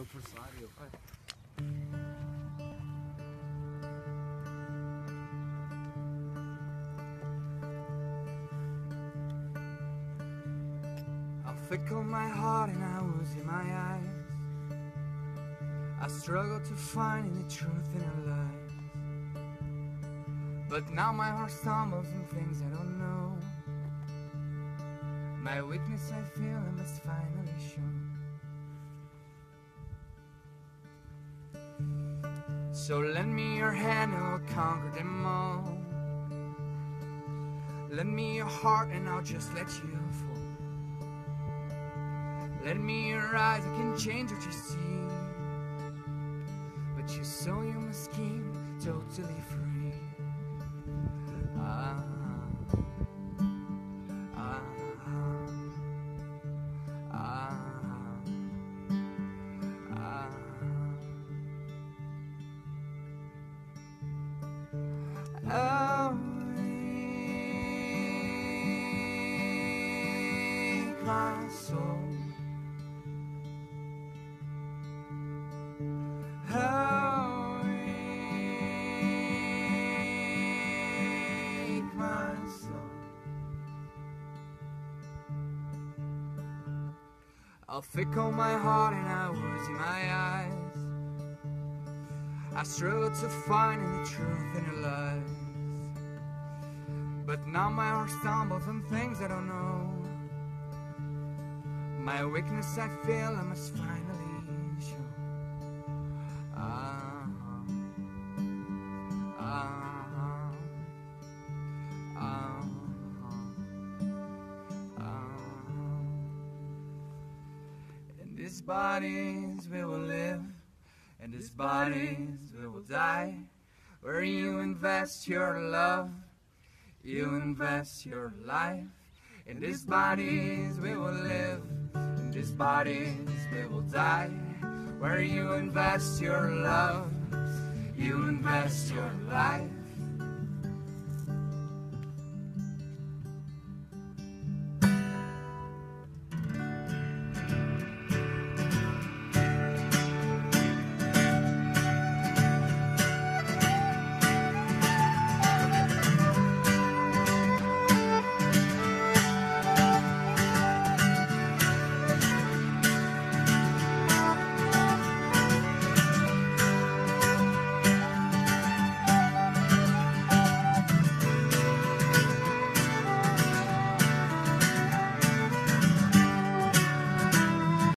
Adversário. I'll fickle my heart and I was in my eyes. I struggle to find any truth in our lives. But now my heart stumbles in things I don't know. My weakness I feel I must finally show. So lend me your hand and we'll conquer them all. Lend me your heart and I'll just let you fall. Lend me your eyes, I can change what you see. But you so you must keep my soul. Awake my soul. I'll fickle my heart and I was in my eyes. I struggle to find the truth in the lies. But now my heart stumbles on things that. My weakness I feel I must finally show. Ah, ah, ah. In these bodies we will live, in these bodies we will die. Where you invest your love, you invest your life. In these bodies we will live, these bodies we will die. Where you invest your love, you invest your life.